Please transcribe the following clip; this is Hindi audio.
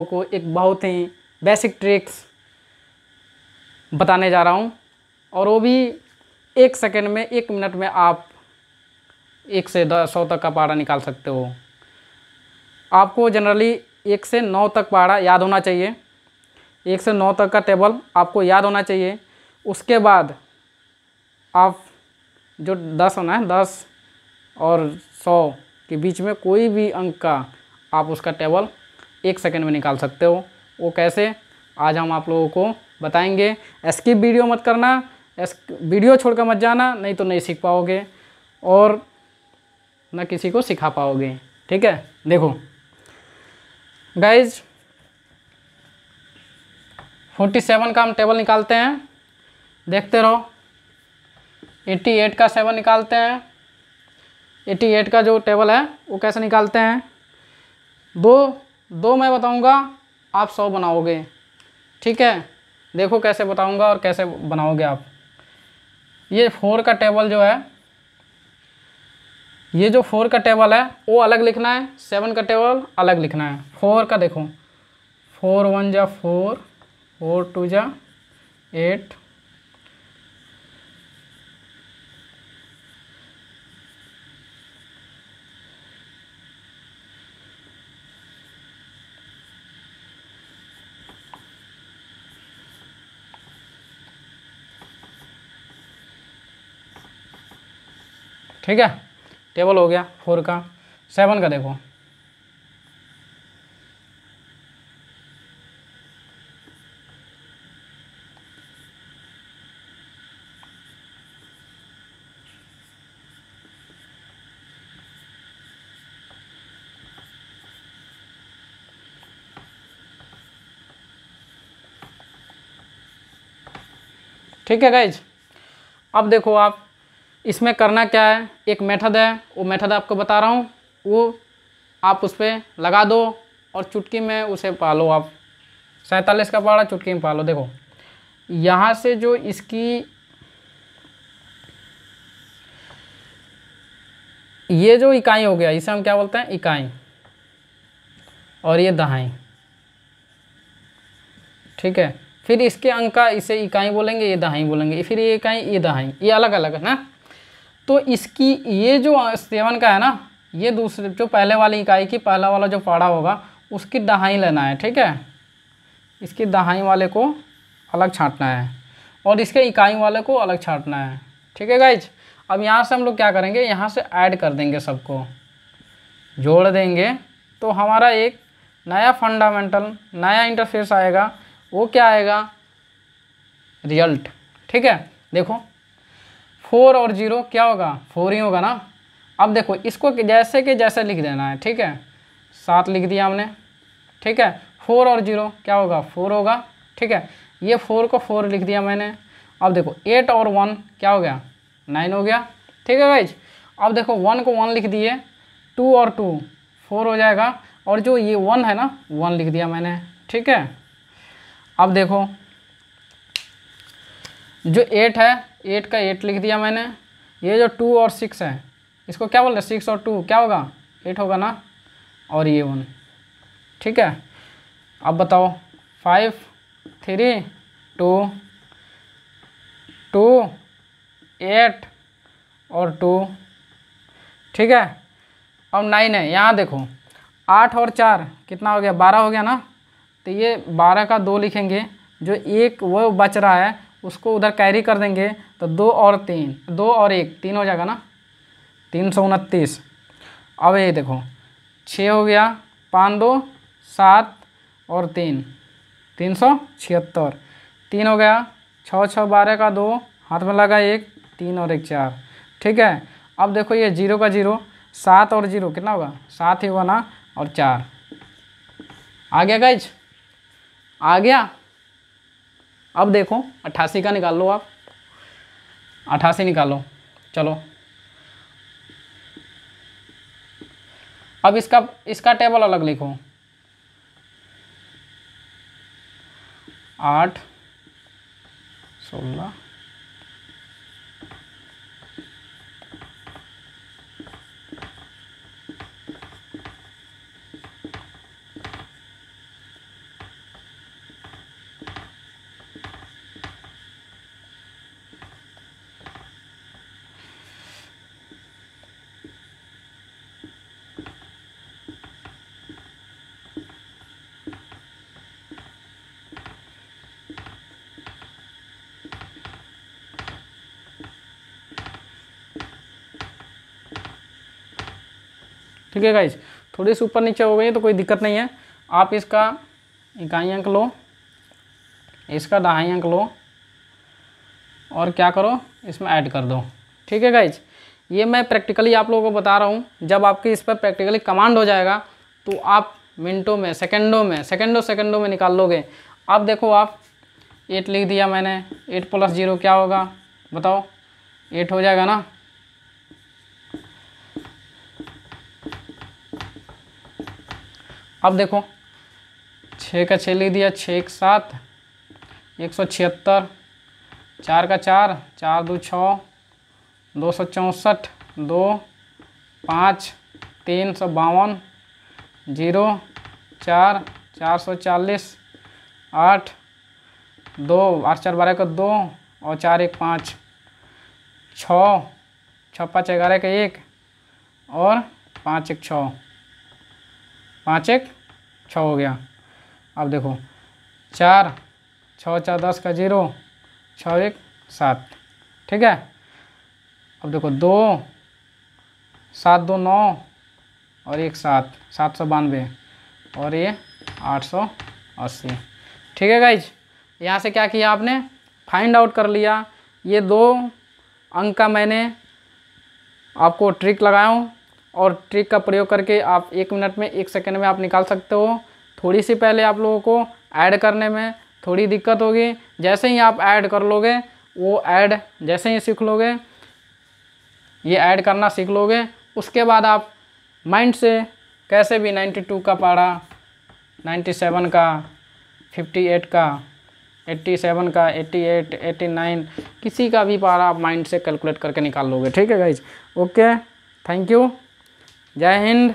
को एक बहुत ही बेसिक ट्रिक्स बताने जा रहा हूँ। और वो भी एक सेकेंड में, एक मिनट में आप एक से दस सौ तक का पहाड़ा निकाल सकते हो। आपको जनरली एक से नौ तक पहाड़ा याद होना चाहिए। एक से नौ तक का टेबल आपको याद होना चाहिए। उसके बाद आप जो दस होना है, दस और सौ के बीच में कोई भी अंक का आप उसका टेबल एक सेकंड में निकाल सकते हो। वो कैसे? आज हम आप लोगों को बताएँगे। स्किप वीडियो मत करना। वीडियो छोड़कर मत जाना, नहीं तो नहीं सीख पाओगे और न किसी को सिखा पाओगे। ठीक है? देखो। गाइज़ 47 का हम टेबल निकालते हैं। देखते रहो। 88 का सेवन निकालते हैं। 88 का जो टेबल है, वो कैसे निकालते हैं? दो दो मैं बताऊँगा, आप सौ बनाओगे। ठीक है? देखो कैसे बताऊँगा और कैसे बनाओगे आप। ये फोर का टेबल जो है, ये जो फोर का टेबल है, वो अलग लिखना है, सेवन का टेबल अलग लिखना है। फोर का देखो। फोर वन जा फोर फोर टू जा एट ठीक है? टेबल हो गया फोर का। सेवन का देखो। ठीक है गाइज़ अब देखो आप इसमें करना क्या है? एक मेथड है, वो मेथड आपको बता रहा हूँ। वो आप उस पर लगा दो और चुटकी में उसे पालो आप। सैंतालीस का पाड़ा, चुटकी में पालो। देखो, यहाँ से जो इसकी ये जो इकाई हो गया, इसे हम क्या बोलते हैं? इकाई। और ये दहाई ठीक है? फिर इसके अंक का इसे इकाई बोलेंगे, ये दहाई बोलेंगे। फिर ये इकाई, ये दहाई ये अलग अलग है ना? तो इसकी, ये जो सेवन का है ना, ये दूसरे, जो पहले वाली इकाई की, पहला वाला जो पाड़ा होगा, उसकी दहाई लेना है, ठीक है? इसकी दहाई वाले को अलग छांटना है और इसके इकाई वाले को अलग छांटना है, ठीक है गाइज़ अब यहाँ से हम लोग क्या करेंगे? यहाँ से ऐड कर देंगे सबको। जोड़ देंगे तो हमारा एक नया फंडामेंटल नया इंटरफेस आएगा। वो क्या आएगा? रिज़ल्ट ठीक है? देखो फोर और ज़ीरो क्या होगा? फोर ही होगा ना? अब देखो, इसको जैसे कि जैसे लिख देना है, ठीक है? सात लिख दिया हमने, ठीक है? फोर और ज़ीरो क्या होगा? फोर होगा, ठीक है? ये फोर को फोर लिख दिया मैंने। अब देखो, एट और वन क्या हो गया? नाइन हो गया, ठीक है भाई अब देखो, वन को वन लिख दिए, टू और टू, फोर हो जाएगा। और जो ये वन है ना, वन लिख दिया मैंने, ठीक है? अब देखो, जो एट है एट का एट लिख दिया मैंने। ये जो टू और सिक्स है, इसको क्या बोल रहे सिक्स और टू, क्या होगा? एट होगा ना? और ये वन। ठीक है? अब बताओ। Five, three, two two, eight और टू। ठीक है? अब नाइन है, यहाँ देखो। आठ और चार कितना हो गया? बारह हो गया ना? तो ये बारह का दो लिखेंगे। जो एक, वो बच रहा है। उसको उधर कैरी कर देंगे तो दो और तीन, दो और एक, तीन हो जाएगा ना? तीन सौ उनतीस। अब ये देखो, छः हो गया पाँच दो, सात और तीन तीन सौ छिहत्तर। तीन हो गया, छः छः, बारह का दो, हाथ में लगा एक, तीन और एक, चार। ठीक है? अब देखो ये ज़ीरो का ज़ीरो, सात और ज़ीरो, कितना होगा? सात ही होगा ना, और चार। आ गया गाइज़ आ गया? अब देखो अट्ठासी का निकाल लो आप। अट्ठासी निकालो, चलो। अब इसका इसका टेबल अलग लिखो। आठ, सोलह ठीक है गाइज़ थोड़ी सी ऊपर नीचे हो गई तो कोई दिक्कत नहीं है। आप इसका इकाई अंक लो। इसका दहाई अंक लो। और क्या करो? इसमें ऐड कर दो। ठीक है गाइज़ ये मैं प्रैक्टिकली आप लोगों को बता रहा हूँ। जब आपके इस पर प्रैक्टिकली कमांड हो जाएगा तो आप मिनटों में, सेकंडों में, सेकंडों सेकंडों में निकाल लोगे। अब देखो आप एट लिख दिया मैंने। एट प्लस ज़ीरो क्या होगा? बताओ। एट हो जाएगा ना? अब देखो छः का छः लिख दिया छः एक सात, एक सौ छिहत्तर, चार का चार चार दो छः दो सौ चौंसठ, दो, पाँच, तीन सौ बावन, ज़ीरो, चार चार सौ चालीस, आठ, दो, आठ, चार, बारह का दो और चार, एक, पाँच छः छः पाँच ग्यारह का एक और पाँच, एक छः पाँच एक, छः हो गया। अब देखो, चार, छः, चार, दस का ज़ीरो, छः एक, सात। ठीक है? अब देखो, दो, सात, दो, नौ और एक, सात। सात सौ बानवे और ये आठ सौ अस्सी। ठीक है गाइज़ यहाँ से क्या किया आपने? फाइंड आउट कर लिया। ये दो अंक का मैंने आपको ट्रिक लगाया हूँ। और ट्रिक का प्रयोग करके आप एक मिनट में, एक सेकेंड में आप निकाल सकते हो। थोड़ी सी पहले आप लोगों को ऐड करने में थोड़ी दिक्कत होगी। जैसे ही आप ऐड कर लोगे, वो ऐड जैसे ही सीख लोगे, ये ऐड करना सीख लोगे। उसके बाद आप माइंड से कैसे भी 92 का पारा 97 का 58 का 87 का 88 89 किसी का भी पारा आप माइंड से कैलकुलेट करके निकाल लोगे। ठीक है गाइज़ ओके थैंक यू जय हिंद।